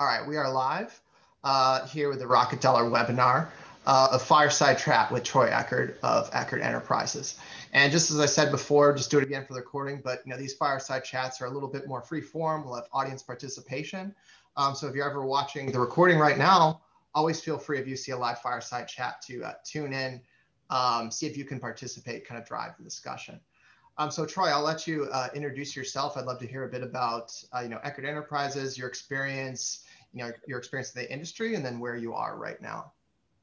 All right, we are live uh, here with the Rocket Dollar webinar, uh, a fireside chat with Troy Eckard of Eckard Enterprises. And just as I said before, just do it again for the recording, but you know these fireside chats are a little bit more free form. We'll have audience participation. Um, so if you're ever watching the recording right now, always feel free if you see a live fireside chat to uh, tune in, um, see if you can participate, kind of drive the discussion. Um, so Troy, I'll let you uh, introduce yourself. I'd love to hear a bit about, uh, you know, Eckard Enterprises, your experience, you know, your experience in the industry, and then where you are right now.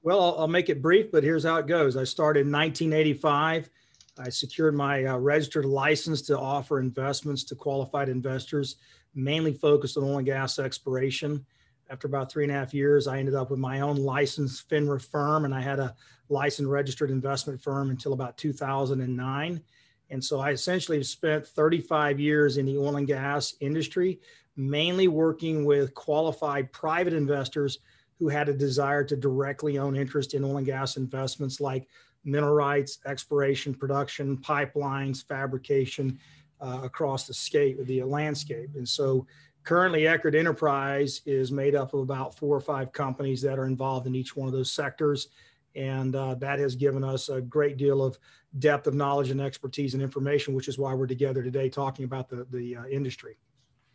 Well, I'll, I'll make it brief, but here's how it goes. I started in 1985. I secured my uh, registered license to offer investments to qualified investors, mainly focused on oil and gas exploration. After about three and a half years, I ended up with my own licensed FINRA firm, and I had a licensed registered investment firm until about 2009. And so I essentially spent 35 years in the oil and gas industry, mainly working with qualified private investors who had a desire to directly own interest in oil and gas investments like mineral rights, exploration, production, pipelines, fabrication uh, across the scape, the landscape. And so currently Eckard Enterprise is made up of about four or five companies that are involved in each one of those sectors. And uh, that has given us a great deal of depth of knowledge and expertise and information, which is why we're together today talking about the, the uh, industry.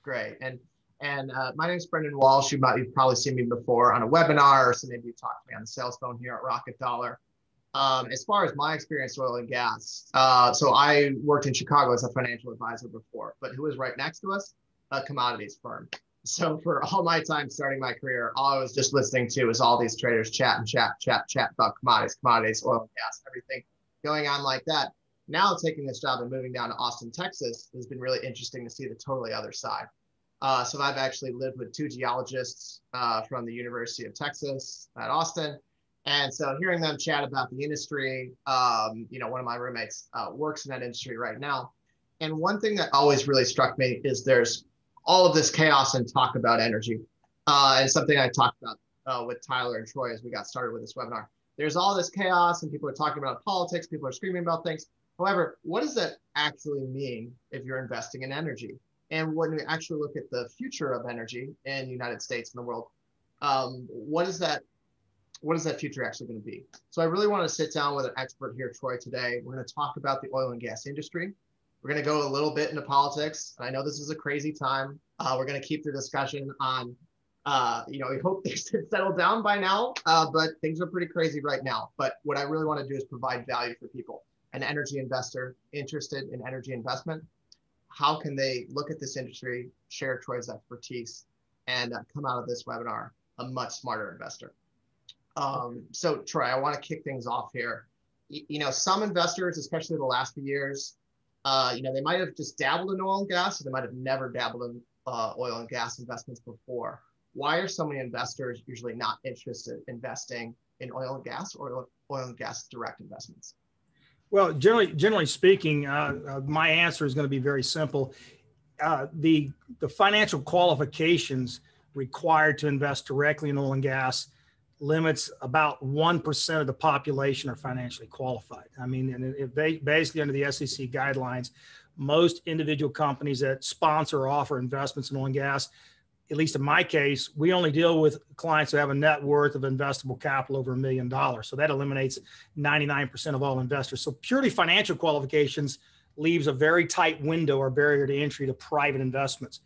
Great. And and uh, my name is Brendan Walsh. You might, you've probably seen me before on a webinar or so maybe you talked to me on the sales phone here at Rocket Dollar. Um, as far as my experience oil and gas, uh, so I worked in Chicago as a financial advisor before, but who was right next to us? A commodities firm. So for all my time starting my career, all I was just listening to was all these traders chat and chat, chat, chat about commodities, commodities, oil gas, everything going on like that. Now taking this job and moving down to Austin, Texas has been really interesting to see the totally other side. Uh, so I've actually lived with two geologists uh, from the University of Texas at Austin. And so hearing them chat about the industry, um, you know, one of my roommates uh, works in that industry right now. And one thing that always really struck me is there's all of this chaos and talk about energy. Uh, and something I talked about uh, with Tyler and Troy as we got started with this webinar there's all this chaos and people are talking about politics, people are screaming about things. However, what does that actually mean if you're investing in energy? And when we actually look at the future of energy in the United States and the world, um, what is that? What is that future actually going to be? So I really want to sit down with an expert here, Troy, today. We're going to talk about the oil and gas industry. We're going to go a little bit into politics. I know this is a crazy time. Uh, we're going to keep the discussion on uh, you know, we hope things have settled down by now, uh, but things are pretty crazy right now. But what I really want to do is provide value for people. An energy investor interested in energy investment, how can they look at this industry, share Troy's expertise, and uh, come out of this webinar a much smarter investor? Um, so, Troy, I want to kick things off here. You know, some investors, especially the last few years, uh, you know, they might have just dabbled in oil and gas, or they might have never dabbled in uh, oil and gas investments before why are so many investors usually not interested in investing in oil and gas or oil and gas direct investments? Well, generally, generally speaking, uh, uh, my answer is going to be very simple. Uh, the the financial qualifications required to invest directly in oil and gas limits about one percent of the population are financially qualified. I mean, and if they basically under the SEC guidelines, most individual companies that sponsor or offer investments in oil and gas at least in my case, we only deal with clients who have a net worth of investable capital over a million dollars. So that eliminates 99% of all investors. So purely financial qualifications leaves a very tight window or barrier to entry to private investments.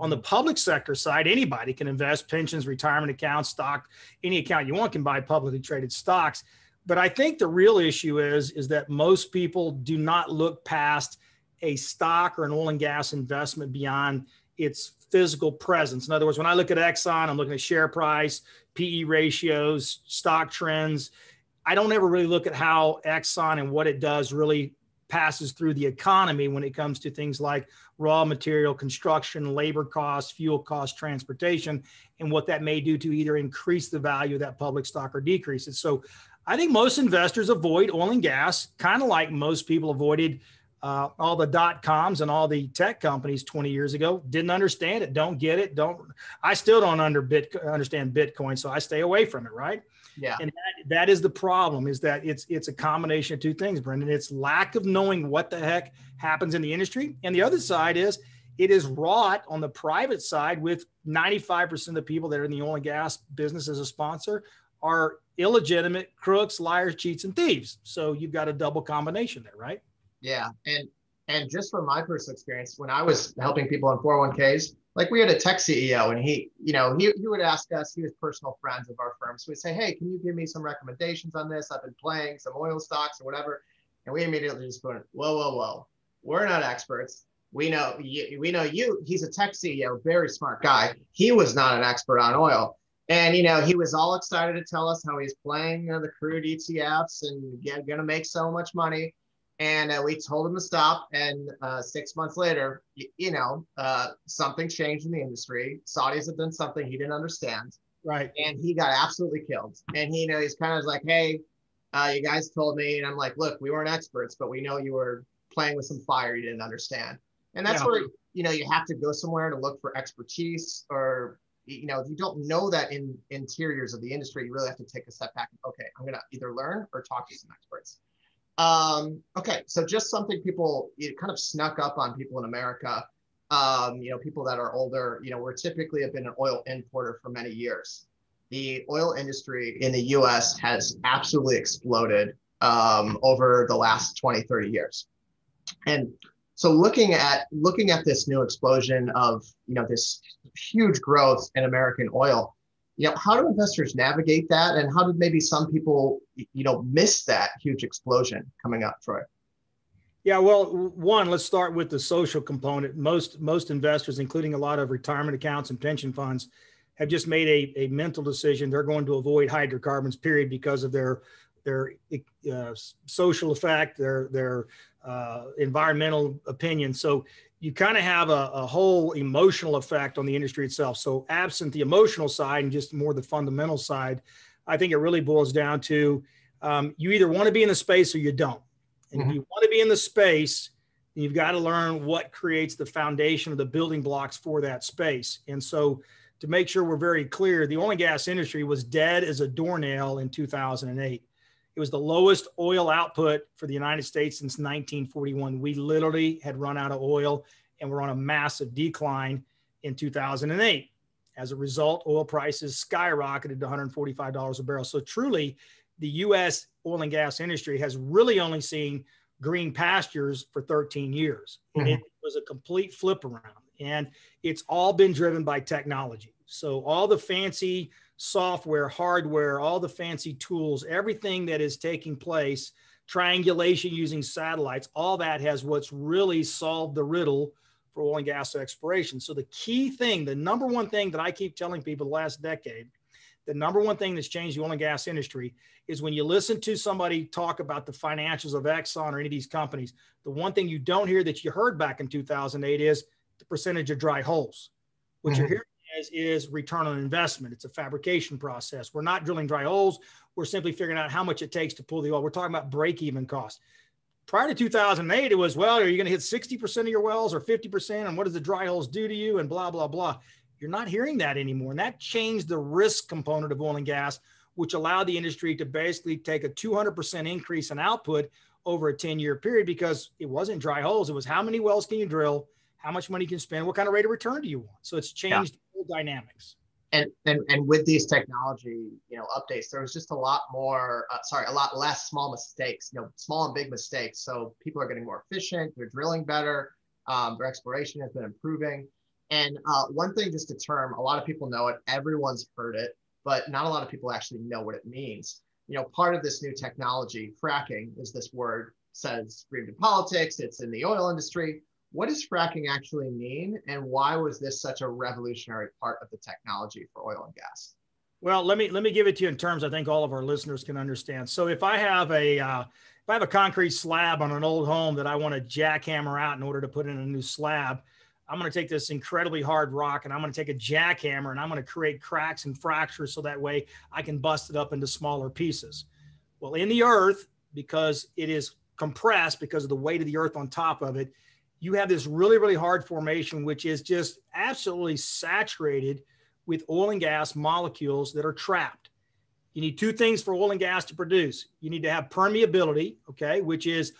On the public sector side, anybody can invest pensions, retirement accounts, stock, any account you want can buy publicly traded stocks. But I think the real issue is, is that most people do not look past a stock or an oil and gas investment beyond its physical presence. In other words, when I look at Exxon, I'm looking at share price, PE ratios, stock trends. I don't ever really look at how Exxon and what it does really passes through the economy when it comes to things like raw material, construction, labor costs, fuel costs, transportation, and what that may do to either increase the value of that public stock or decrease it. So I think most investors avoid oil and gas, kind of like most people avoided uh, all the dot coms and all the tech companies 20 years ago didn't understand it don't get it don't i still don't under bit, understand bitcoin so i stay away from it right yeah and that, that is the problem is that it's it's a combination of two things brendan it's lack of knowing what the heck happens in the industry and the other side is it is wrought on the private side with 95% of the people that are in the oil and gas business as a sponsor are illegitimate crooks, liars, cheats, and thieves. So you've got a double combination there, right? Yeah. And and just from my personal experience, when I was helping people in 401ks, like we had a tech CEO and he, you know, he, he would ask us, he was personal friends of our firm. So we'd say, Hey, can you give me some recommendations on this? I've been playing some oil stocks or whatever. And we immediately just went, whoa, whoa, whoa. We're not experts. We know you, we know you. He's a tech CEO, very smart guy. He was not an expert on oil. And you know, he was all excited to tell us how he's playing you know, the crude ETFs and get, gonna make so much money. And uh, we told him to stop. And uh, six months later, you, you know, uh, something changed in the industry. Saudis had done something he didn't understand. Right. And he got absolutely killed. And he, you know, he's kind of like, hey, uh, you guys told me. And I'm like, look, we weren't experts, but we know you were playing with some fire you didn't understand. And that's yeah. where, you know, you have to go somewhere to look for expertise or, you know, if you don't know that in interiors of the industry, you really have to take a step back. okay, I'm going to either learn or talk to some experts. Um, okay, so just something people it kind of snuck up on people in America. Um, you know, people that are older, you know, we're typically have been an oil importer for many years. The oil industry in the US has absolutely exploded um, over the last 20, 30 years. And so looking at looking at this new explosion of you know this huge growth in American oil, you know, how do investors navigate that, and how did maybe some people, you know, miss that huge explosion coming up, Troy? Yeah, well, one, let's start with the social component. Most most investors, including a lot of retirement accounts and pension funds, have just made a, a mental decision. They're going to avoid hydrocarbons, period, because of their their uh, social effect, their their uh, environmental opinion. So you kind of have a, a, whole emotional effect on the industry itself. So, absent the emotional side and just more the fundamental side, I think it really boils down to um, you either want to be in the space or you don't. And mm-hmm. if you want to be in the space, you've got to learn what creates the foundation of the building blocks for that space. And so, to make sure we're very clear, the oil and gas industry was dead as a doornail in 2008. It was the lowest oil output for the United States since 1941. We literally had run out of oil and we're on a massive decline in 2008. As a result, oil prices skyrocketed to $145 a barrel. So, truly, the US oil and gas industry has really only seen green pastures for 13 years. Mm-hmm. It was a complete flip around. And it's all been driven by technology. So, all the fancy software, hardware, all the fancy tools, everything that is taking place, triangulation using satellites, all that has what's really solved the riddle for oil and gas exploration. So the key thing, the number one thing that I keep telling people the last decade, the number one thing that's changed the oil and gas industry is when you listen to somebody talk about the financials of Exxon or any of these companies, the one thing you don't hear that you heard back in 2008 is the percentage of dry holes. What mm-hmm. you're hearing is, is return on investment. It's a fabrication process. We're not drilling dry holes. We're simply figuring out how much it takes to pull the oil. We're talking about break even cost. Prior to 2008, it was, well, are you going to hit 60% of your wells or 50%? And what does the dry holes do to you? And blah, blah, blah. You're not hearing that anymore. And that changed the risk component of oil and gas, which allowed the industry to basically take a 200% increase in output over a 10 year period because it wasn't dry holes. It was how many wells can you drill? How much money you can spend? What kind of rate of return do you want? So it's changed dynamics. And, and and with these technology you know updates there was just a lot more uh, sorry a lot less small mistakes you know small and big mistakes. So people are getting more efficient they're drilling better um, their exploration has been improving. And uh, one thing just to term a lot of people know it everyone's heard it but not a lot of people actually know what it means. You know part of this new technology fracking is this word says screamed in politics it's in the oil industry what does fracking actually mean, and why was this such a revolutionary part of the technology for oil and gas? Well, let me let me give it to you in terms I think all of our listeners can understand. So if I have a uh, if I have a concrete slab on an old home that I want to jackhammer out in order to put in a new slab, I'm going to take this incredibly hard rock and I'm going to take a jackhammer and I'm going to create cracks and fractures so that way I can bust it up into smaller pieces. Well, in the earth, because it is compressed because of the weight of the earth on top of it, you have this really, really hard formation, which is just absolutely saturated with oil and gas molecules that are trapped. You need two things for oil and gas to produce. You need to have permeability, okay, which is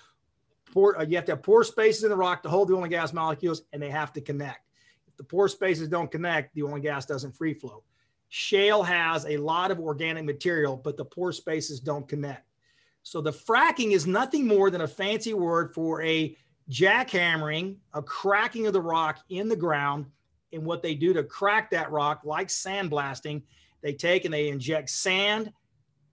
pore, uh, you have to have pore spaces in the rock to hold the oil and gas molecules, and they have to connect. If the pore spaces don't connect, the oil and gas doesn't free flow. Shale has a lot of organic material, but the pore spaces don't connect. So the fracking is nothing more than a fancy word for a jackhammering, a cracking of the rock in the ground. And what they do to crack that rock, like sandblasting, they take and they inject sand,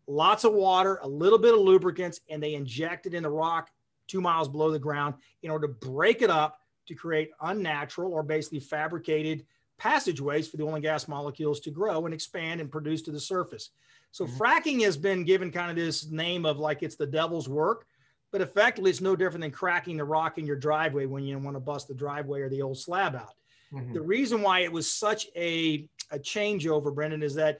lots of water, a little bit of lubricants, and they inject it in the rock two miles below the ground in order to break it up to create unnatural or basically fabricated passageways for the oil and gas molecules to grow and expand and produce to the surface. So mm-hmm. fracking has been given kind of this name of like it's the devil's work, but effectively it's no different than cracking the rock in your driveway when you want to bust the driveway or the old slab out. Mm-hmm. The reason why it was such a, a changeover, Brendan, is that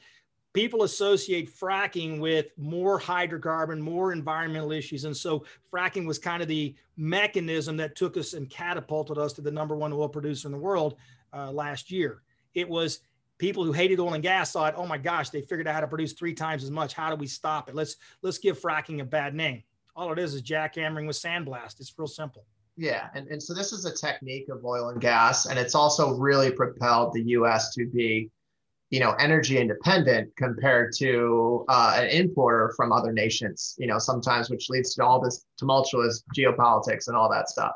people associate fracking with more hydrocarbon, more environmental issues. And so fracking was kind of the mechanism that took us and catapulted us to the number one oil producer in the world uh, last year. It was people who hated oil and gas thought, oh my gosh, they figured out how to produce three times as much. How do we stop it? Let's let's give fracking a bad name. All it is is jackhammering with sandblast. It's real simple. Yeah, and, and so this is a technique of oil and gas, and it's also really propelled the U.S. to be you know energy independent compared to uh, an importer from other nations you know sometimes which leads to all this tumultuous geopolitics and all that stuff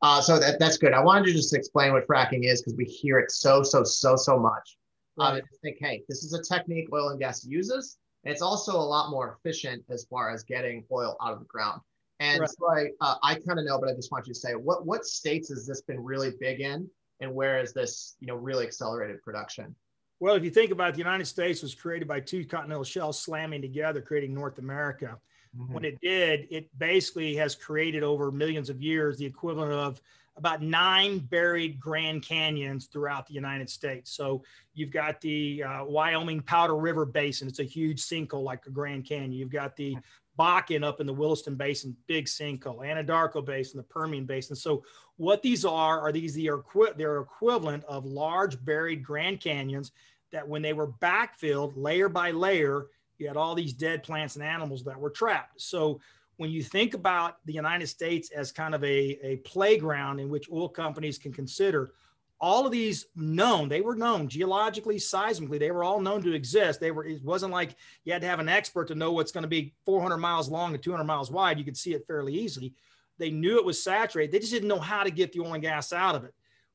uh, so that, that's good i wanted to just explain what fracking is because we hear it so so so so much uh, right. uh, think hey this is a technique oil and gas uses and it's also a lot more efficient as far as getting oil out of the ground and right. so i uh, i kind of know but i just want you to say what what states has this been really big in and where is this you know really accelerated production well, if you think about it, the United States was created by two continental shelves slamming together, creating North America. Mm-hmm. When it did, it basically has created over millions of years the equivalent of about nine buried Grand Canyons throughout the United States. So you've got the uh, Wyoming Powder River Basin. It's a huge sinkhole like a Grand Canyon. You've got the Bakken up in the Williston Basin, big sinkhole, Anadarko Basin, the Permian Basin. So what these are are these the they're equivalent of large buried Grand Canyons that when they were backfilled layer by layer, you had all these dead plants and animals that were trapped. So when you think about the United States as kind of a, a playground in which oil companies can consider all of these known they were known geologically seismically they were all known to exist. They were it wasn't like you had to have an expert to know what's going to be 400 miles long and 200 miles wide. You could see it fairly easily. They knew it was saturated. They just didn't know how to get the oil and gas out of it.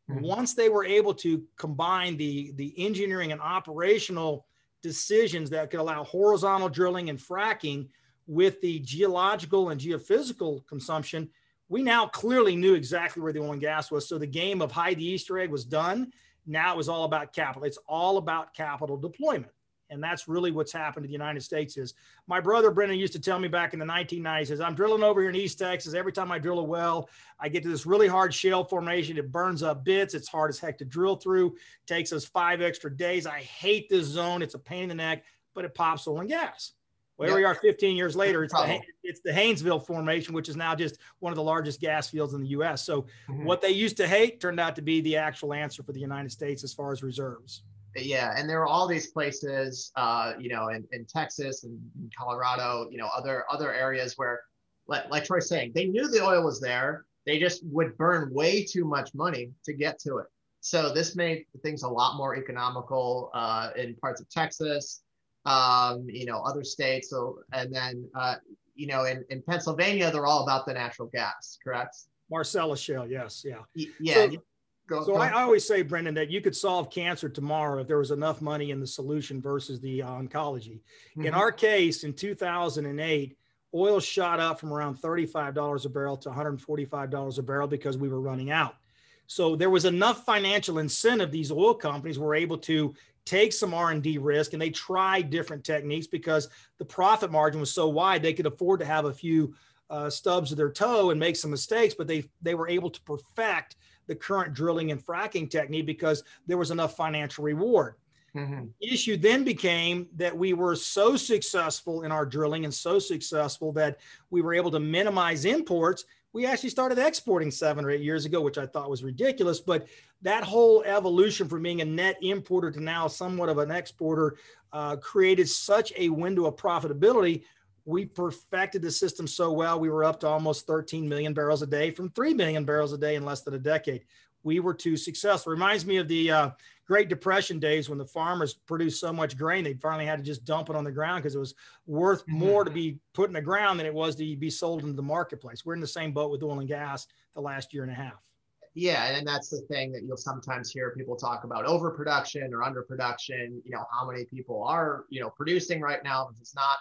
Mm-hmm. once they were able to combine the the engineering and operational decisions that could allow horizontal drilling and fracking with the geological and geophysical consumption we now clearly knew exactly where the oil and gas was. So the game of hide the Easter egg was done. Now it was all about capital. It's all about capital deployment. And that's really what's happened to the United States is my brother Brendan used to tell me back in the 1990s, says, I'm drilling over here in East Texas. Every time I drill a well, I get to this really hard shale formation. It burns up bits. It's hard as heck to drill through. takes us five extra days. I hate this zone. It's a pain in the neck, but it pops oil and gas. Well, here we are 15 years later. It's the, it's the Haynesville Formation, which is now just one of the largest gas fields in the U.S. So, mm-hmm. what they used to hate turned out to be the actual answer for the United States as far as reserves. Yeah, and there are all these places, uh, you know, in, in Texas and Colorado, you know, other other areas where, like, like Troy's saying, they knew the oil was there. They just would burn way too much money to get to it. So this made things a lot more economical uh, in parts of Texas um, you know, other states. So, and then, uh, you know, in, in Pennsylvania, they're all about the natural gas, correct? Marcellus Shale, yes, yeah. Y- yeah. So, go, so go. I, I, always say, Brendan, that you could solve cancer tomorrow if there was enough money in the solution versus the uh, oncology. Mm-hmm. In our case, in 2008, oil shot up from around $35 a barrel to $145 a barrel because we were running out. So there was enough financial incentive. These oil companies were able to take some r&d risk and they tried different techniques because the profit margin was so wide they could afford to have a few uh, stubs of their toe and make some mistakes but they they were able to perfect the current drilling and fracking technique because there was enough financial reward mm-hmm. the issue then became that we were so successful in our drilling and so successful that we were able to minimize imports we actually started exporting seven or eight years ago, which I thought was ridiculous. But that whole evolution from being a net importer to now somewhat of an exporter uh, created such a window of profitability we perfected the system so well. We were up to almost 13 million barrels a day from 3 million barrels a day in less than a decade. We were too successful. Reminds me of the uh, Great Depression days when the farmers produced so much grain, they finally had to just dump it on the ground because it was worth mm-hmm. more to be put in the ground than it was to be sold into the marketplace. We're in the same boat with oil and gas the last year and a half. Yeah, and that's the thing that you'll sometimes hear people talk about overproduction or underproduction. You know, how many people are you know producing right now versus not,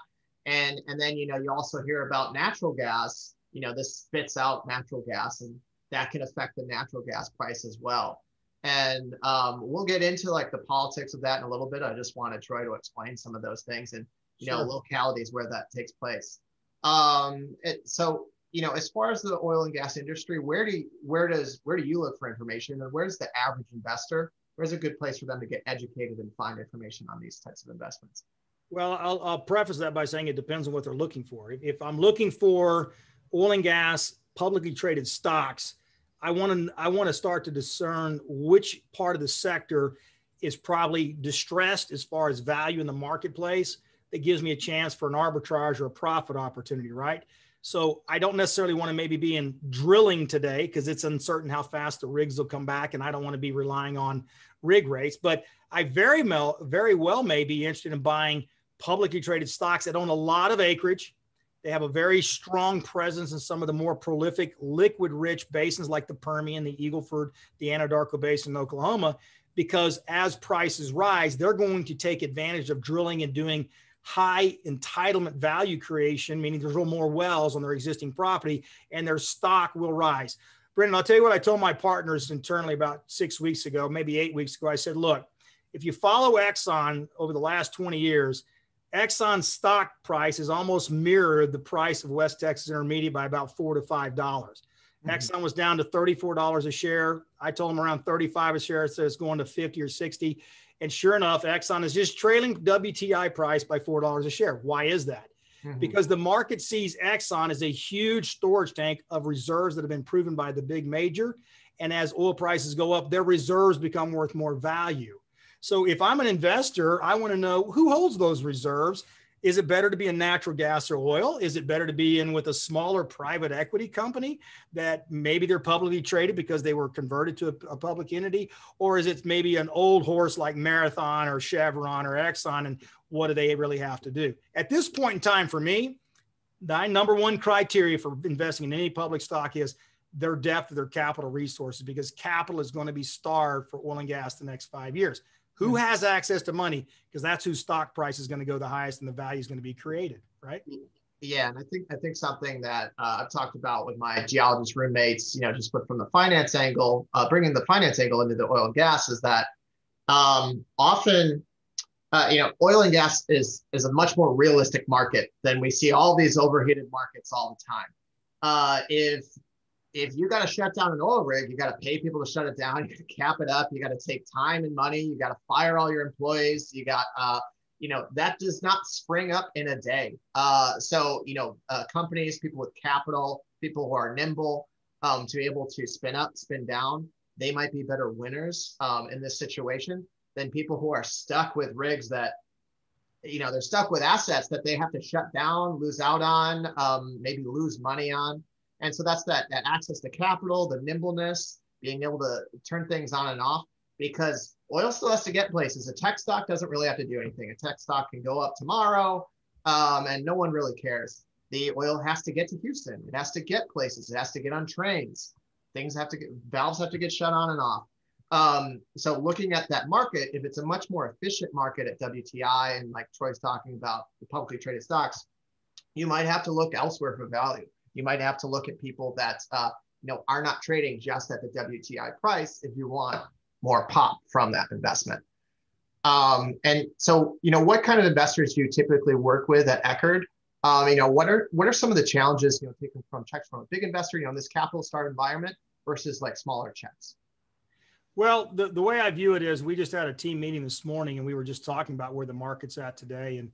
and and then you know you also hear about natural gas. You know, this spits out natural gas, and that can affect the natural gas price as well. And um, we'll get into like the politics of that in a little bit. I just wanted Troy to explain some of those things and you sure. know localities where that takes place. Um, it, so you know, as far as the oil and gas industry, where do you, where does where do you look for information, and where's the average investor? Where's a good place for them to get educated and find information on these types of investments? Well, I'll, I'll preface that by saying it depends on what they're looking for. If I'm looking for oil and gas publicly traded stocks, I want to I want to start to discern which part of the sector is probably distressed as far as value in the marketplace that gives me a chance for an arbitrage or a profit opportunity, right? So I don't necessarily want to maybe be in drilling today because it's uncertain how fast the rigs will come back, and I don't want to be relying on rig rates. But I very well, very well may be interested in buying publicly traded stocks that own a lot of acreage. They have a very strong presence in some of the more prolific liquid-rich basins like the Permian, the Eagle the Anadarko Basin in Oklahoma, because as prices rise, they're going to take advantage of drilling and doing high entitlement value creation, meaning there's a little more wells on their existing property and their stock will rise. Brendan, I'll tell you what I told my partners internally about six weeks ago, maybe eight weeks ago. I said, look, if you follow Exxon over the last 20 years, Exxon's stock price has almost mirrored the price of West Texas Intermediate by about four to five dollars. Mm-hmm. Exxon was down to $34 a share. I told them around 35 a share, so it's going to 50 or 60. And sure enough, Exxon is just trailing WTI price by $4 a share. Why is that? Mm-hmm. Because the market sees Exxon as a huge storage tank of reserves that have been proven by the big major. And as oil prices go up, their reserves become worth more value. So if I'm an investor, I want to know who holds those reserves is it better to be in natural gas or oil? Is it better to be in with a smaller private equity company that maybe they're publicly traded because they were converted to a, a public entity? Or is it maybe an old horse like Marathon or Chevron or Exxon? And what do they really have to do? At this point in time, for me, my number one criteria for investing in any public stock is their depth of their capital resources because capital is going to be starved for oil and gas the next five years. Who has access to money? Because that's whose stock price is going to go the highest and the value is going to be created, right? Yeah, and I think I think something that uh, I've talked about with my geologist roommates, you know, just put from the finance angle, uh, bringing the finance angle into the oil and gas is that um, often, uh, you know, oil and gas is is a much more realistic market than we see all these overheated markets all the time. Uh, if if you got to shut down an oil rig, you got to pay people to shut it down. You got to cap it up. You got to take time and money. You got to fire all your employees. You got, uh, you know, that does not spring up in a day. Uh, so, you know, uh, companies, people with capital, people who are nimble, um, to be able to spin up, spin down, they might be better winners um, in this situation than people who are stuck with rigs that, you know, they're stuck with assets that they have to shut down, lose out on, um, maybe lose money on. And so that's that, that access to capital, the nimbleness, being able to turn things on and off because oil still has to get places. A tech stock doesn't really have to do anything. A tech stock can go up tomorrow um, and no one really cares. The oil has to get to Houston. It has to get places. It has to get on trains. Things have to get, valves have to get shut on and off. Um, so looking at that market, if it's a much more efficient market at WTI and like Troy's talking about the publicly traded stocks, you might have to look elsewhere for value. You might have to look at people that uh, you know are not trading just at the WTI price if you want more pop from that investment. Um, and so, you know, what kind of investors do you typically work with at Eckard? Um, you know, what are what are some of the challenges you know taken from checks from a big investor, you know, in this capital start environment versus like smaller checks? Well, the, the way I view it is we just had a team meeting this morning and we were just talking about where the market's at today. And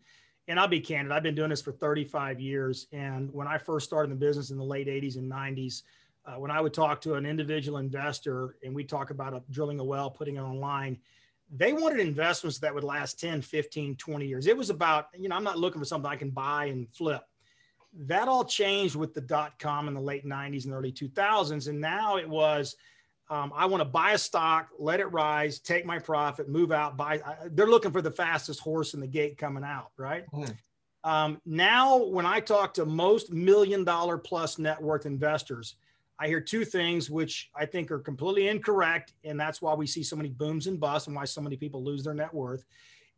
and I'll be candid, I've been doing this for 35 years. And when I first started in the business in the late 80s and 90s, uh, when I would talk to an individual investor and we talk about a, drilling a well, putting it online, they wanted investments that would last 10, 15, 20 years. It was about, you know, I'm not looking for something I can buy and flip. That all changed with the dot com in the late 90s and early 2000s. And now it was, um, I want to buy a stock, let it rise, take my profit, move out, buy. I, they're looking for the fastest horse in the gate coming out, right? Mm. Um, now, when I talk to most million dollar plus net worth investors, I hear two things which I think are completely incorrect. And that's why we see so many booms and busts and why so many people lose their net worth.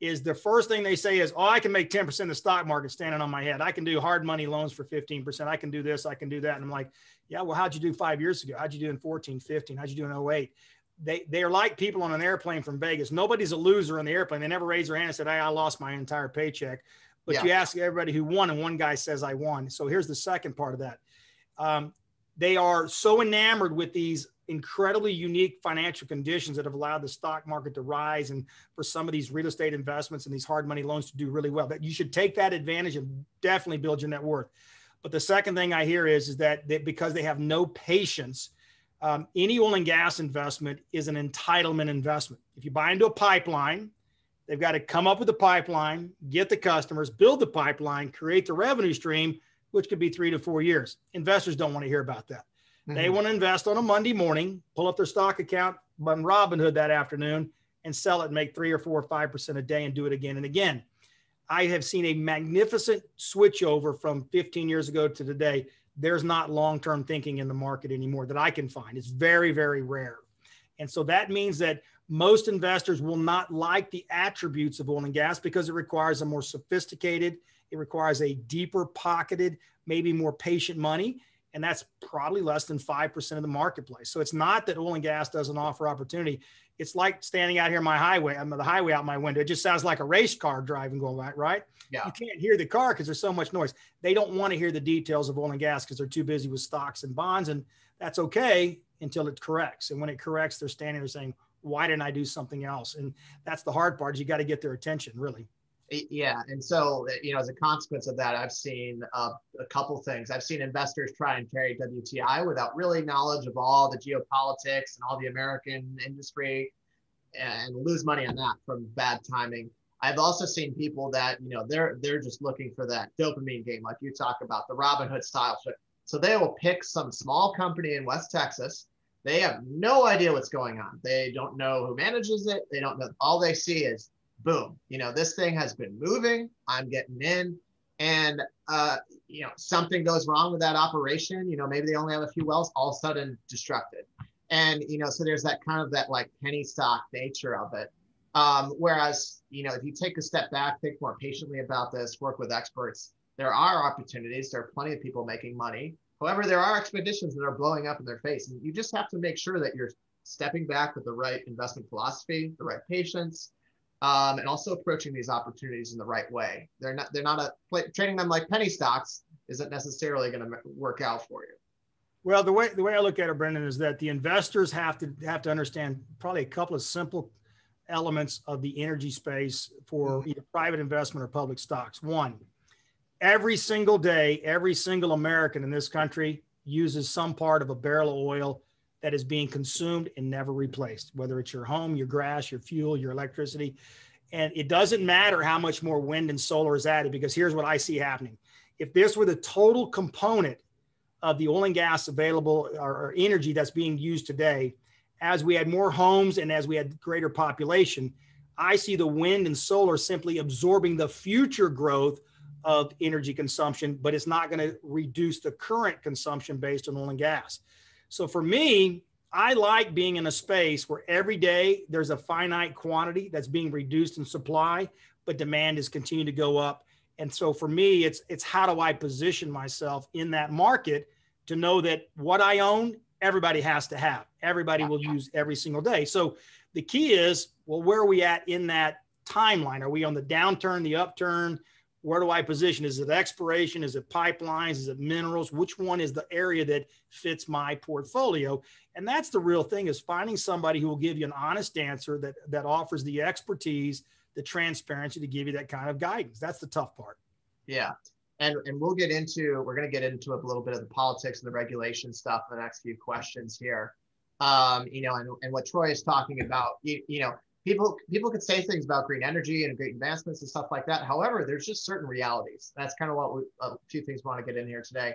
Is the first thing they say is, Oh, I can make 10% of the stock market standing on my head. I can do hard money loans for 15%. I can do this, I can do that. And I'm like, Yeah, well, how'd you do five years ago? How'd you do in 14, 15? How'd you do in 08? They, they are like people on an airplane from Vegas. Nobody's a loser on the airplane. They never raise their hand and said, hey, I lost my entire paycheck. But yeah. you ask everybody who won, and one guy says, I won. So here's the second part of that. Um, they are so enamored with these incredibly unique financial conditions that have allowed the stock market to rise and for some of these real estate investments and these hard money loans to do really well that you should take that advantage and definitely build your net worth but the second thing i hear is, is that they, because they have no patience um, any oil and gas investment is an entitlement investment if you buy into a pipeline They've got to come up with the pipeline, get the customers, build the pipeline, create the revenue stream, which could be three to four years. Investors don't want to hear about that. Mm-hmm. They want to invest on a Monday morning, pull up their stock account on Robinhood that afternoon, and sell it and make three or four or five percent a day and do it again and again. I have seen a magnificent switch over from 15 years ago to today. There's not long term thinking in the market anymore that I can find. It's very, very rare. And so that means that most investors will not like the attributes of oil and gas because it requires a more sophisticated, it requires a deeper pocketed, maybe more patient money. And that's probably less than 5% of the marketplace. So it's not that oil and gas doesn't offer opportunity. It's like standing out here my highway, I'm the highway out my window. It just sounds like a race car driving going by, right? Yeah. You can't hear the car because there's so much noise. They don't want to hear the details of oil and gas because they're too busy with stocks and bonds. And that's okay until it corrects. And when it corrects, they're standing there saying, why didn't I do something else? And that's the hard part is you got to get their attention really. Yeah. And so, you know, as a consequence of that, I've seen uh, a couple things. I've seen investors try and carry WTI without really knowledge of all the geopolitics and all the American industry and lose money on that from bad timing. I've also seen people that, you know, they're they're just looking for that dopamine game, like you talk about, the Robinhood style. So they will pick some small company in West Texas they have no idea what's going on. They don't know who manages it. They don't know. All they see is boom. You know, this thing has been moving. I'm getting in. And, uh, you know, something goes wrong with that operation. You know, maybe they only have a few wells, all of a sudden destructed. And, you know, so there's that kind of that like penny stock nature of it. Um, whereas, you know, if you take a step back, think more patiently about this, work with experts, there are opportunities. There are plenty of people making money. However, there are expeditions that are blowing up in their face, and you just have to make sure that you're stepping back with the right investment philosophy, the right patience, um, and also approaching these opportunities in the right way. They're not they're not a trading them like penny stocks isn't necessarily going to work out for you. Well, the way the way I look at it, Brendan, is that the investors have to have to understand probably a couple of simple elements of the energy space for mm-hmm. either private investment or public stocks. One, every single day, every single American in this country uses some part of a barrel of oil that is being consumed and never replaced, whether it's your home, your grass, your fuel, your electricity. And it doesn't matter how much more wind and solar is added, because here's what I see happening. If this were the total component of the oil and gas available or, energy that's being used today, as we had more homes and as we had greater population, I see the wind and solar simply absorbing the future growth of energy consumption, but it's not going to reduce the current consumption based on oil and gas. So for me, I like being in a space where every day there's a finite quantity that's being reduced in supply, but demand is continuing to go up. And so for me, it's it's how do I position myself in that market to know that what I own, everybody has to have. Everybody will use every single day. So the key is, well, where are we at in that timeline? Are we on the downturn, the upturn? Where do I position? Is it exploration? Is it pipelines? Is it minerals? Which one is the area that fits my portfolio? And that's the real thing is finding somebody who will give you an honest answer that that offers the expertise, the transparency to give you that kind of guidance. That's the tough part. Yeah. And, and we'll get into we're going to get into a little bit of the politics and the regulation stuff in the next few questions here um, you know, and, and what Troy is talking about, you, you know, people people could say things about green energy and great advancements and stuff like that. However, there's just certain realities. That's kind of what we, a few things we want to get in here today.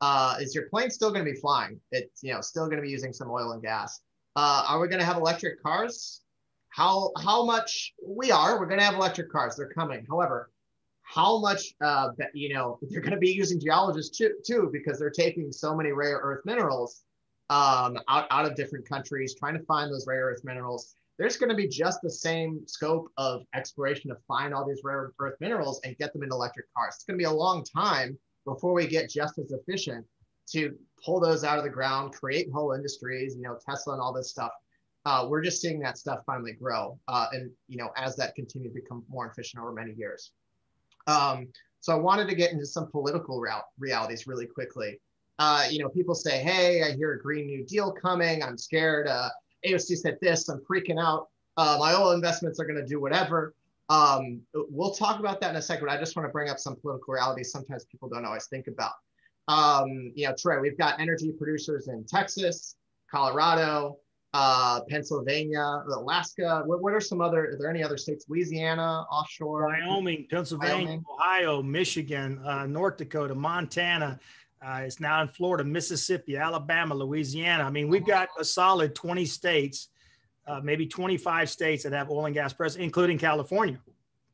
Uh, is your plane still going to be flying? It's you know still going to be using some oil and gas. Uh, are we going to have electric cars? How how much we are? We're going to have electric cars. They're coming. However, how much uh, you know they're going to be using geologists too, too because they're taking so many rare earth minerals um, out, out of different countries trying to find those rare earth minerals there's going to be just the same scope of exploration to find all these rare earth minerals and get them in electric cars it's going to be a long time before we get just as efficient to pull those out of the ground create whole industries you know tesla and all this stuff uh, we're just seeing that stuff finally grow uh, and you know as that continues to become more efficient over many years um, so I wanted to get into some political real- realities really quickly. Uh, you know, people say, "Hey, I hear a Green New Deal coming. I'm scared." AOC said this. I'm freaking out. Uh, my oil investments are going to do whatever. Um, we'll talk about that in a second. I just want to bring up some political realities. Sometimes people don't always think about. Um, you know, Troy, we've got energy producers in Texas, Colorado, uh, Pennsylvania, Alaska. What, what, are some other? Are there any other states? Louisiana, offshore, Wyoming, Pennsylvania, Wyoming. Ohio, Michigan, uh, North Dakota, Montana. Uh, it's now in Florida, Mississippi, Alabama, Louisiana. I mean, we've got a solid 20 states, uh, maybe 25 states that have oil and gas presence, including California.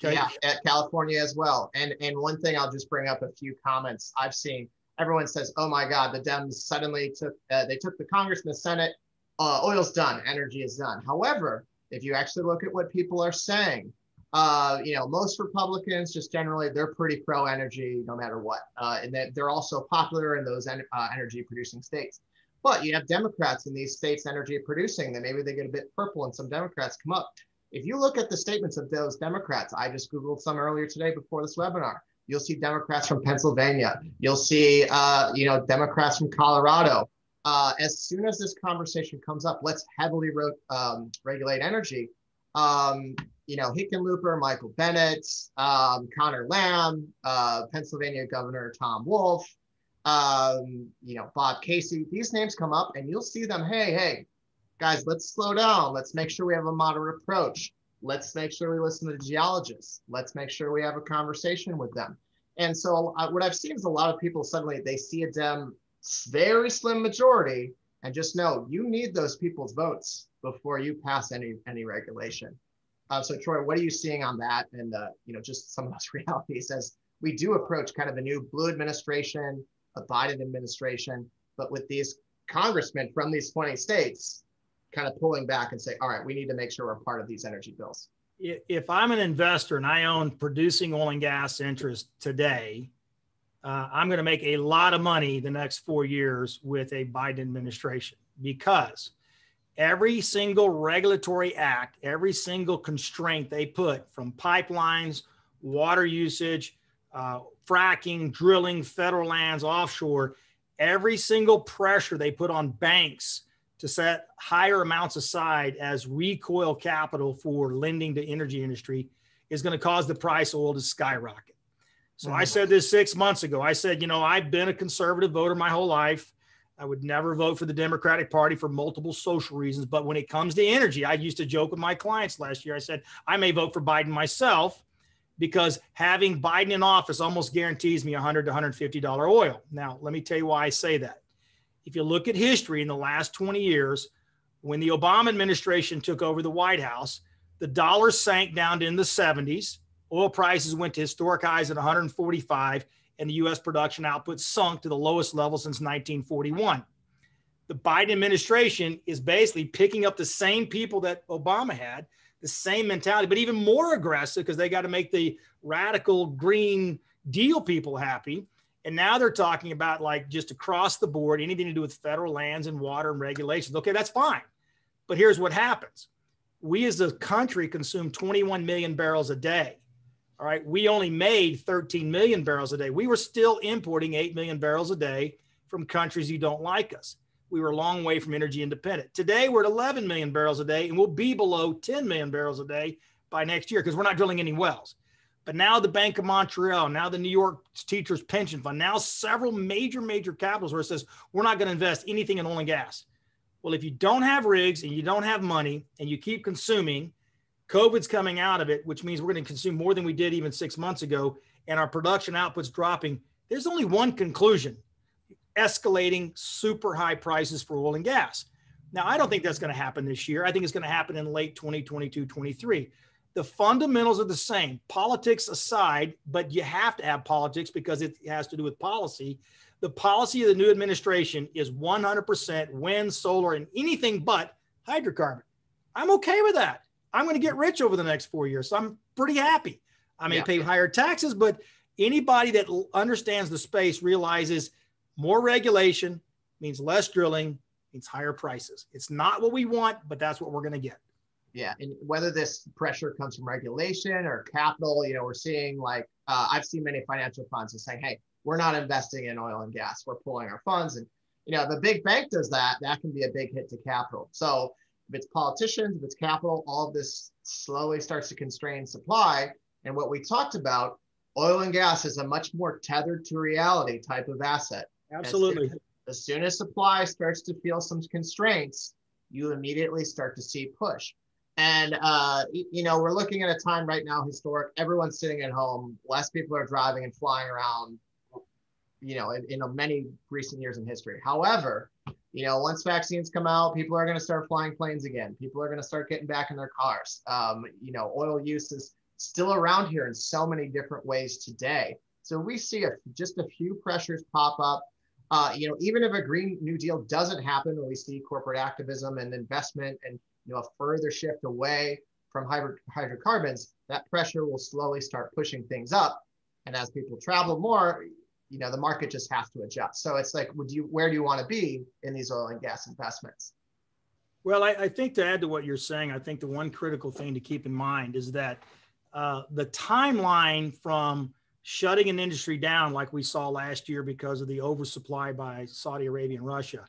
Okay. Yeah, at California as well. And and one thing I'll just bring up a few comments I've seen. Everyone says, "Oh my God, the Dems suddenly took uh, they took the Congress and the Senate uh, oil's done, energy is done. However, if you actually look at what people are saying, uh, you know, most Republicans just generally they're pretty pro energy no matter what, uh, and that they're also popular in those en- uh, energy producing states. But you have Democrats in these states energy producing that maybe they get a bit purple, and some Democrats come up. If you look at the statements of those Democrats, I just googled some earlier today before this webinar. You'll see Democrats from Pennsylvania. You'll see, uh, you know, Democrats from Colorado uh, as soon as this conversation comes up, let's heavily um, regulate energy. Um, you know, Hickenlooper, Michael Bennet, um, Conor Lamb, uh, Pennsylvania Governor Tom Wolf, um, you know, Bob Casey. These names come up, and you'll see them. Hey, hey, guys, let's slow down. Let's make sure we have a moderate approach. Let's make sure we listen to the geologists. Let's make sure we have a conversation with them. And so, uh, what I've seen is a lot of people suddenly they see a Dem very slim majority. And just know you need those people's votes before you pass any any regulation. Uh, so Troy, what are you seeing on that? And uh, you know, just some of those realities as we do approach kind of a new blue administration, a Biden administration, but with these congressmen from these 20 states kind of pulling back and say, all right, we need to make sure we're part of these energy bills. If I'm an investor and I own producing oil and gas interest today, uh, I'm going to make a lot of money the next four years with a Biden administration because every single regulatory act, every single constraint they put from pipelines, water usage, uh, fracking, drilling, federal lands, offshore, every single pressure they put on banks to set higher amounts aside as recoil capital for lending to energy industry is going to cause the price of oil to skyrocket. So I said this six months ago. I said, you know, I've been a conservative voter my whole life. I would never vote for the Democratic Party for multiple social reasons. But when it comes to energy, I used to joke with my clients last year. I said, I may vote for Biden myself because having Biden in office almost guarantees me 100 to 150 dollar oil. Now, let me tell you why I say that. If you look at history in the last 20 years, when the Obama administration took over the White House, the dollar sank down in the 70s Oil prices went to historic highs at 145, and the U.S. production output sunk to the lowest level since 1941. The Biden administration is basically picking up the same people that Obama had, the same mentality, but even more aggressive because they got to make the radical green deal people happy. And now they're talking about like just across the board, anything to do with federal lands and water and regulations. Okay, that's fine. But here's what happens we as a country consume 21 million barrels a day. All right. We only made 13 million barrels a day. We were still importing 8 million barrels a day from countries who don't like us. We were a long way from energy independent. Today, we're at 11 million barrels a day, and we'll be below 10 million barrels a day by next year because we're not drilling any wells. But now the Bank of Montreal, now the New York Teachers Pension Fund, now several major, major capitals where it says we're not going to invest anything in oil and gas. Well, if you don't have rigs and you don't have money and you keep consuming, COVID's coming out of it, which means we're going to consume more than we did even six months ago, and our production output's dropping. There's only one conclusion escalating super high prices for oil and gas. Now, I don't think that's going to happen this year. I think it's going to happen in late 2022, 23. The fundamentals are the same, politics aside, but you have to have politics because it has to do with policy. The policy of the new administration is 100% wind, solar, and anything but hydrocarbon. I'm okay with that. I'm going to get rich over the next four years. So I'm pretty happy. I may yeah. pay higher taxes, but anybody that understands the space realizes more regulation means less drilling, means higher prices. It's not what we want, but that's what we're going to get. Yeah, and whether this pressure comes from regulation or capital, you know, we're seeing like uh, I've seen many financial funds are saying, "Hey, we're not investing in oil and gas. We're pulling our funds." And you know, the big bank does that. That can be a big hit to capital. So if it's politicians, if it's capital, all of this slowly starts to constrain supply. And what we talked about, oil and gas is a much more tethered to reality type of asset. Absolutely. As, as soon as supply starts to feel some constraints, you immediately start to see push. And uh, you know, we're looking at a time right now, historic. Everyone's sitting at home. Less people are driving and flying around. You know, in, in many recent years in history. However, you know, once vaccines come out, people are going to start flying planes again. People are going to start getting back in their cars. Um, you know, oil use is still around here in so many different ways today. So we see a, just a few pressures pop up. Uh, you know, even if a Green New Deal doesn't happen, we see corporate activism and investment and you know a further shift away from hydrocarbons, that pressure will slowly start pushing things up. And as people travel more, you know the market just has to adjust. So it's like would you where do you want to be in these oil and gas investments? Well I, I think to add to what you're saying i think the one critical thing to keep in mind is that uh, the timeline from shutting an industry down like we saw last year because of the oversupply by saudi arabia and russia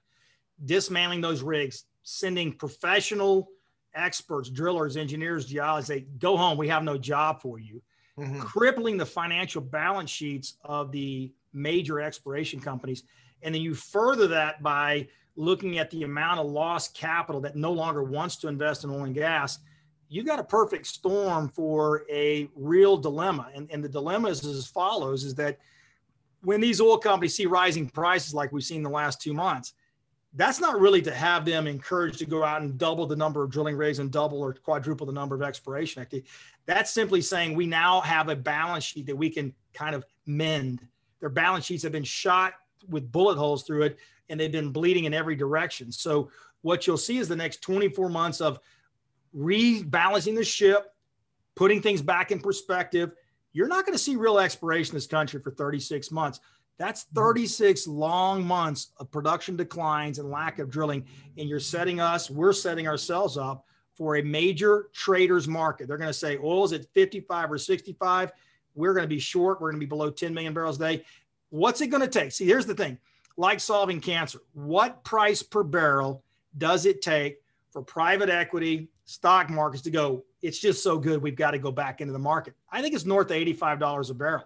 dismantling those rigs sending professional experts drillers engineers geologists say go home we have no job for you. Mm-hmm. crippling the financial balance sheets of the major exploration companies. And then you further that by looking at the amount of lost capital that no longer wants to invest in oil and gas. You got a perfect storm for a real dilemma. And, and the dilemma is as follows is that when these oil companies see rising prices like we've seen the last two months, that's not really to have them encouraged to go out and double the number of drilling rigs and double or quadruple the number of exploration activity. That's simply saying we now have a balance sheet that we can kind of mend their balance sheets have been shot with bullet holes through it, and they've been bleeding in every direction. So what you'll see is the next 24 months of rebalancing the ship, putting things back in perspective. You're not going to see real exploration in this country for 36 months. That's mm-hmm. 36 long months of production declines and lack of drilling. And you're setting us, we're setting ourselves up for a major traders market. They're going to say oil is at 55 or 65 we're going to be short. We're going to be below 10 million barrels a day. What's it going to take? See, here's the thing like solving cancer, what price per barrel does it take for private equity, stock markets to go, it's just so good, we've got to go back into the market? I think it's north of $85 a barrel.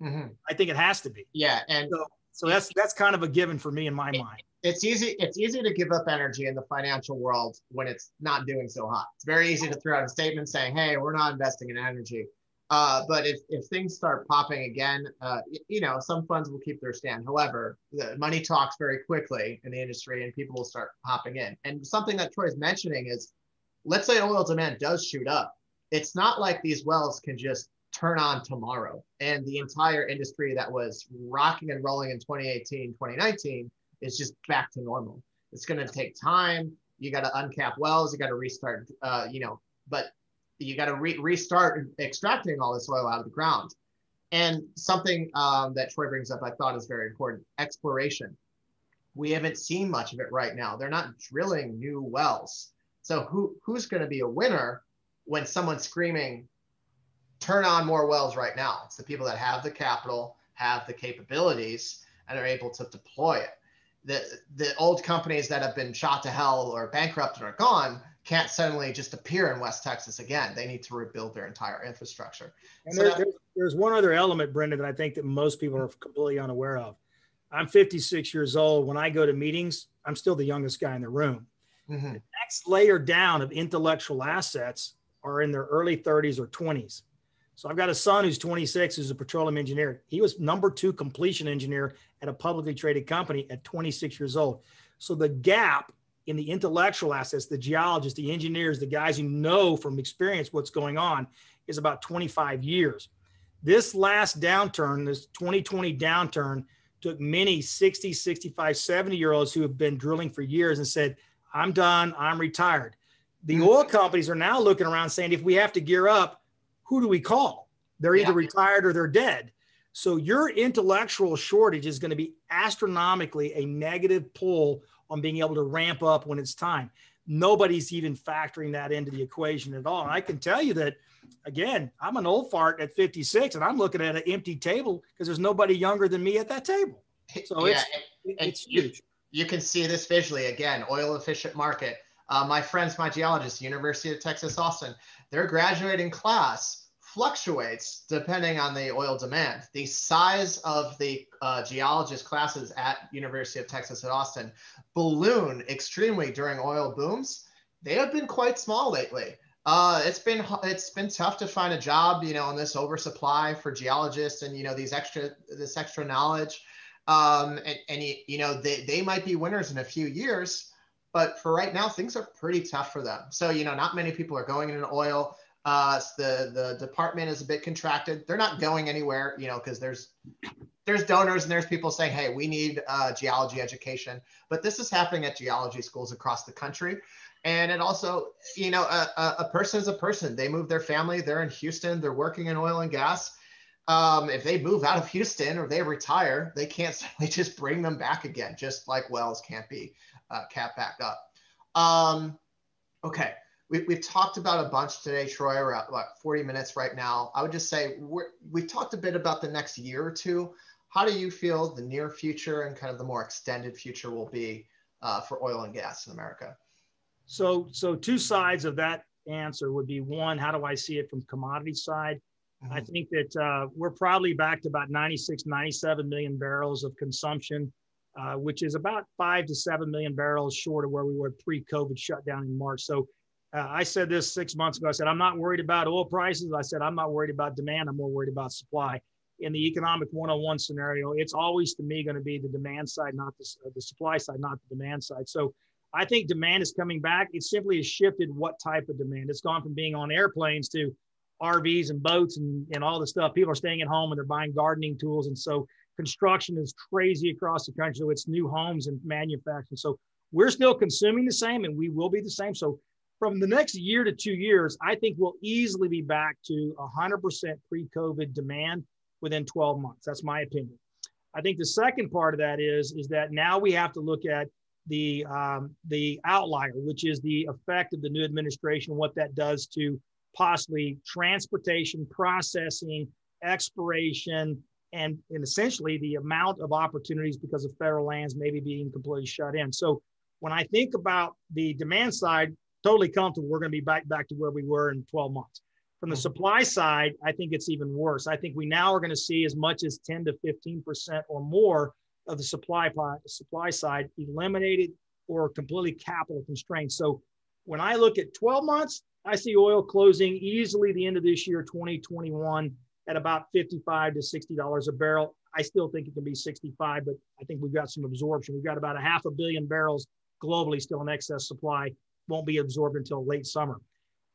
Mm-hmm. I think it has to be. Yeah. And so, so that's that's kind of a given for me in my mind. It's easy. It's easy to give up energy in the financial world when it's not doing so hot. It's very easy to throw out a statement saying, "Hey, we're not investing in energy." Uh, but if, if things start popping again, uh, you know, some funds will keep their stand. However, the money talks very quickly in the industry and people will start popping in. And something that Troy's mentioning is let's say oil demand does shoot up. It's not like these wells can just turn on tomorrow. And the entire industry that was rocking and rolling in 2018, 2019 is just back to normal. It's going to take time. You got to uncap wells. You got to restart, uh, you know, but you got to re- restart extracting all this oil out of the ground. And something um, that Troy brings up, I thought is very important exploration. We haven't seen much of it right now. They're not drilling new wells. So who who's going to be a winner when someone's screaming, turn on more wells right now? It's the people that have the capital, have the capabilities, and are able to deploy it. The the old companies that have been shot to hell or bankrupted are gone can't suddenly just appear in West Texas again. They need to rebuild their entire infrastructure. And so there's, that, there's one other element, Brendan, that I think that most people are completely unaware of. I'm 56 years old. When I go to meetings, I'm still the youngest guy in the room. Mm-hmm. The next layer down of intellectual assets are in their early 30s or 20s. So I've got a son who's 26, who's a petroleum engineer. He was number two completion engineer at a publicly traded company at 26 years old. So the gap in the intellectual assets, the geologists, the engineers, the guys who know from experience what's going on is about 25 years. This last downturn, this 2020 downturn, took many 60, 65, 70 year olds who have been drilling for years and said, I'm done, I'm retired. The mm-hmm. oil companies are now looking around saying, if we have to gear up, who do we call? They're either yeah. retired or they're dead. So your intellectual shortage is going to be astronomically a negative pull on being able to ramp up when it's time. Nobody's even factoring that into the equation at all. And I can tell you that, again, I'm an old fart at 56 and I'm looking at an empty table because there's nobody younger than me at that table. So yeah, it's, it's you, huge. You can see this visually again, oil efficient market. Uh, my friends, my geologists, University of Texas, Austin, their graduating class fluctuates depending on the oil demand. The size of the uh, geologist classes at University of Texas at Austin balloon extremely during oil booms. They have been quite small lately. Uh, it's been it's been tough to find a job, you know, in this oversupply for geologists and you know these extra this extra knowledge. Um, and, and you know they, they might be winners in a few years, but for right now things are pretty tough for them. So you know not many people are going into oil. Uh, the the department is a bit contracted. They're not going anywhere, you know, because there's there's donors and there's people saying, hey, we need uh, geology education. But this is happening at geology schools across the country. And it also, you know, a, a person is a person. They move their family. They're in Houston. They're working in oil and gas. Um, if they move out of Houston or they retire, they can't suddenly just bring them back again, just like wells can't be uh, capped back up. Um, okay we, we've talked about a bunch today, Troy. We're at what 40 minutes right now. I would just say we have talked a bit about the next year or two. How do you feel the near future and kind of the more extended future will be uh, for oil and gas in America? So, so two sides of that answer would be one, how do I see it from commodity side? Mm-hmm. I think that uh, we're probably back to about 96, 97 million barrels of consumption, uh, which is about five to seven million barrels short of where we were pre-COVID shutdown in March. So uh, I said this six months ago. I said, I'm not worried about oil prices. I said, I'm not worried about demand. I'm more worried about supply. In the economic 101 scenario, it's always to me going to be the demand side, not the, uh, the supply side, not the demand side. So I think demand is coming back. It simply has shifted what type of demand. It's gone from being on airplanes to RVs and boats and, and all the stuff. People are staying at home and they're buying gardening tools. And so construction is crazy across the country. So it's new homes and manufacturing. So we're still consuming the same and we will be the same. So from the next year to two years, I think we'll easily be back to 100% pre COVID demand within 12 months. That's my opinion. I think the second part of that is, is that now we have to look at the, um, the outlier, which is the effect of the new administration, what that does to possibly transportation, processing, expiration, and, and essentially the amount of opportunities because of federal lands maybe being completely shut in. So when I think about the demand side, totally comfortable we're going to be back back to where we were in 12 months. From the mm-hmm. supply side, I think it's even worse. I think we now are going to see as much as 10 to 15 percent or more of the supply supply side eliminated or completely capital constrained. So when I look at 12 months, I see oil closing easily the end of this year, 2021, at about 55 to 60 dollars a barrel. I still think it can be 65, but I think we've got some absorption. We've got about a half a billion barrels globally still in excess supply won't be absorbed until late summer.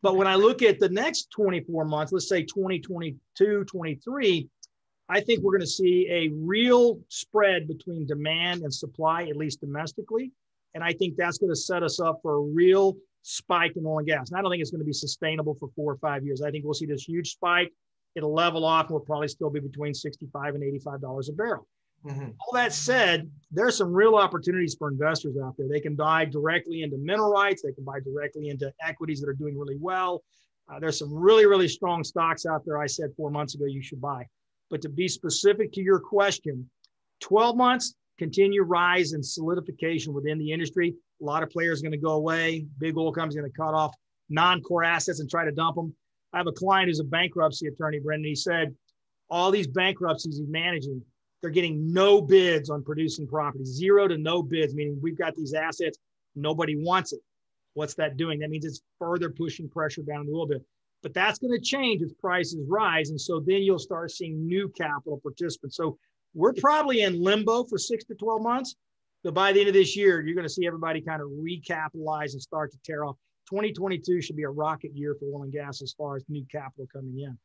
But when I look at the next 24 months, let's say 2022, 23, I think we're going to see a real spread between demand and supply, at least domestically. And I think that's going to set us up for a real spike in oil and gas. And I don't think it's going to be sustainable for four or five years. I think we'll see this huge spike. It'll level off and we'll probably still be between 65 and $85 a barrel. Mm-hmm. All that said, there's some real opportunities for investors out there. They can buy directly into mineral rights. They can buy directly into equities that are doing really well. Uh, there's some really, really strong stocks out there. I said four months ago you should buy. But to be specific to your question, 12 months, continue rise and solidification within the industry. A lot of players are going to go away. Big oil companies going to cut off non-core assets and try to dump them. I have a client who's a bankruptcy attorney, Brendan. He said all these bankruptcies he's managing, they're getting no bids on producing property, zero to no bids, meaning we've got these assets, nobody wants it. What's that doing? That means it's further pushing pressure down a little bit. But that's going to change as prices rise. And so then you'll start seeing new capital participants. So we're probably in limbo for six to 12 months. But by the end of this year, you're going to see everybody kind of recapitalize and start to tear off. 2022 should be a rocket year for oil and gas as far as new capital coming in.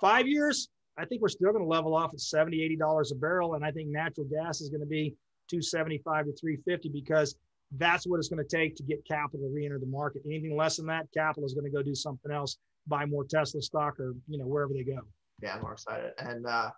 Five years, I think we're still going to level off at 70, 80 dollars a barrel, and I think natural gas is going to be 275 to 350 because that's what it's going to take to get capital to re-enter the market. Anything less than that, capital is going to go do something else, buy more Tesla stock or you know wherever they go. Yeah, I'm more excited. And uh,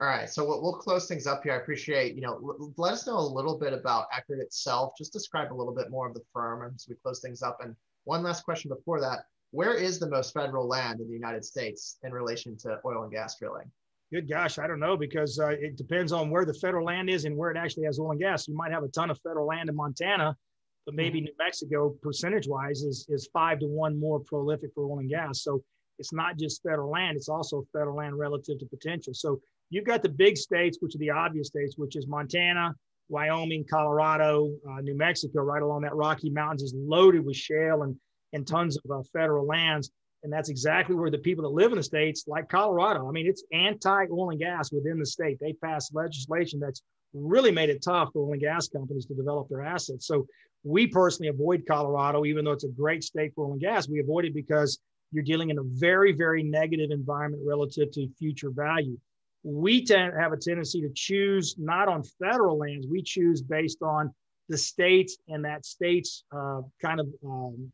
all right, so we'll, we'll close things up here. I appreciate you know let us know a little bit about Eckard itself. Just describe a little bit more of the firm as we close things up. And one last question before that: Where is the most federal land in the United States in relation to oil and gas drilling? Good gosh, I don't know because uh, it depends on where the federal land is and where it actually has oil and gas. You might have a ton of federal land in Montana, but maybe mm-hmm. New Mexico, percentage wise, is, is five to one more prolific for oil and gas. So it's not just federal land, it's also federal land relative to potential. So you've got the big states, which are the obvious states, which is Montana, Wyoming, Colorado, uh, New Mexico, right along that Rocky Mountains is loaded with shale and, and tons of uh, federal lands. And that's exactly where the people that live in the states, like Colorado, I mean, it's anti oil and gas within the state. They passed legislation that's really made it tough for oil and gas companies to develop their assets. So we personally avoid Colorado, even though it's a great state for oil and gas. We avoid it because you're dealing in a very, very negative environment relative to future value. We tend have a tendency to choose not on federal lands, we choose based on the states and that state's uh, kind of um,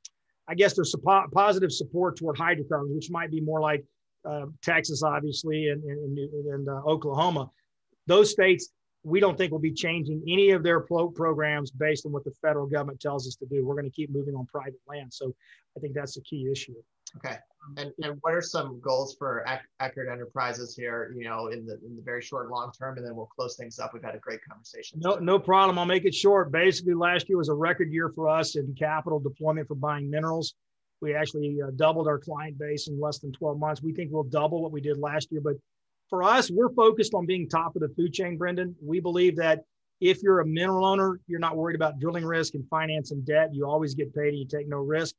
I guess there's positive support toward hydrocarbons, which might be more like uh, Texas, obviously, and, and, and uh, Oklahoma. Those states, we don't think will be changing any of their pro- programs based on what the federal government tells us to do. We're going to keep moving on private land. So I think that's the key issue. Okay. And, and what are some goals for Eckard Enterprises here, you know, in the in the very short long term? And then we'll close things up. We've had a great conversation. No, no problem. I'll make it short. Basically, last year was a record year for us in capital deployment for buying minerals. We actually uh, doubled our client base in less than 12 months. We think we'll double what we did last year. But for us, we're focused on being top of the food chain, Brendan. We believe that if you're a mineral owner, you're not worried about drilling risk and finance and debt. You always get paid and you take no risk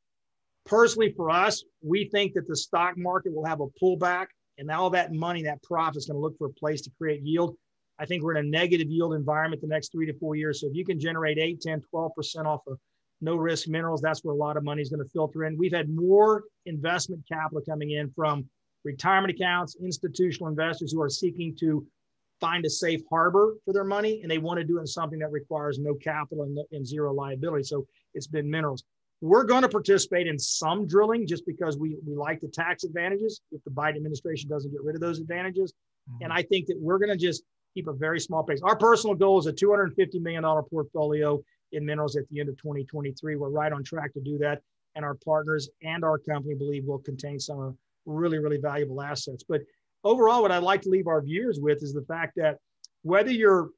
personally for us, we think that the stock market will have a pullback and all that money, that profit is going to look for a place to create yield. I think we're in a negative yield environment the next three to four years. So if you can generate 8, 10, 12% off of no risk minerals, that's where a lot of money is going to filter in. We've had more investment capital coming in from retirement accounts, institutional investors who are seeking to find a safe harbor for their money and they want to do it in something that requires no capital and, and zero liability. So it's been minerals. We're going to participate in some drilling just because we, we like the tax advantages if the Biden administration doesn't get rid of those advantages. Mm-hmm. And I think that we're going to just keep a very small pace. Our personal goal is a $250 million portfolio in minerals at the end of 2023. We're right on track to do that. And our partners and our company believe will contain some really, really valuable assets. But overall, what I'd like to leave our viewers with is the fact that whether you're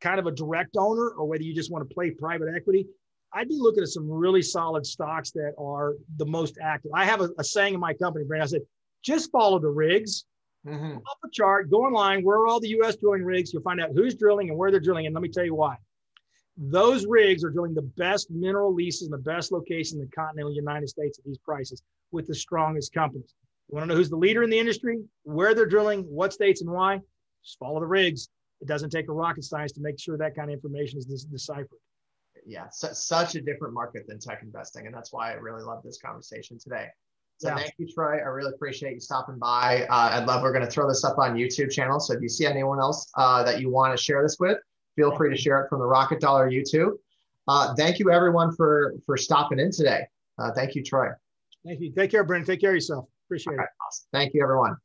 kind of a direct owner or whether you just want to play private equity, I'd be looking at some really solid stocks that are the most active. I have a, a saying in my company, Brendan. I said, just follow the rigs, mm-hmm. up a chart, go online, where are all the U.S. drilling rigs? You'll find out who's drilling and where they're drilling. And let me tell you why. Those rigs are drilling the best mineral leases in the best location in the continental United States at these prices with the strongest companies. You want to know who's the leader in the industry, where they're drilling, what states and why? Just follow the rigs. It doesn't take a rocket science to make sure that kind of information is deciphered yeah, su- such a different market than tech investing. And that's why I really love this conversation today. So yeah. thank you, Troy. I really appreciate you stopping by. Uh, I'd love, we're going to throw this up on YouTube channel. So if you see anyone else uh, that you want to share this with, feel free to share it from the Rocket Dollar YouTube. Uh, thank you everyone for, for stopping in today. Uh, thank you, Troy. Thank you. Take care, Brent. Take care of yourself. Appreciate it. Awesome. Thank you, everyone.